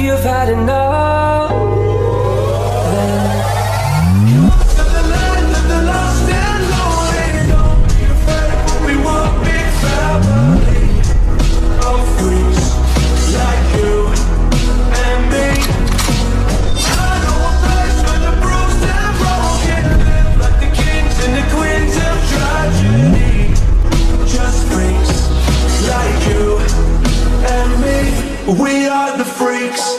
you've had enough We are the freaks.